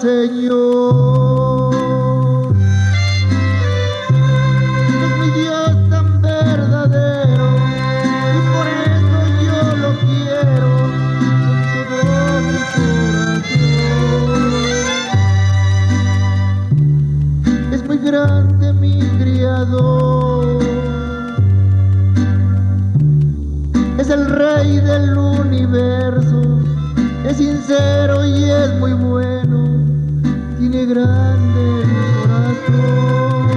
Señor. Es mi Dios tan verdadero y por eso yo lo quiero con todo mi corazón. Es muy grande mi criador. Es el rey del. Es sincero y es muy bueno. Tiene grande mi corazón.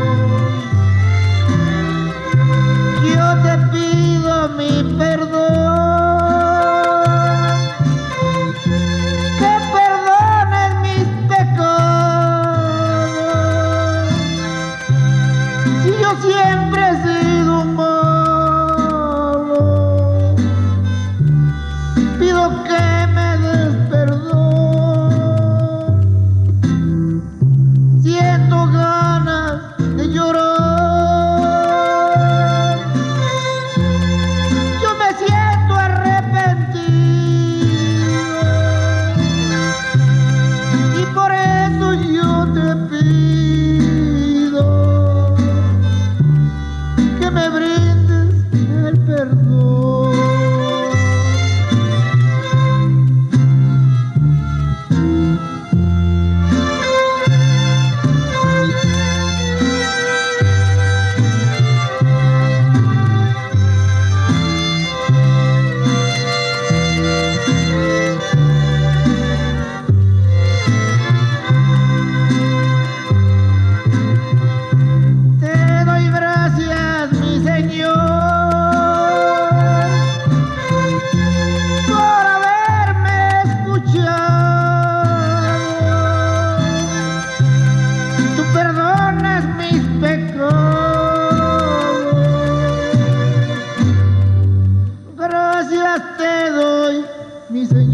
Yo te pido mi perdón. te doy, mi Señor.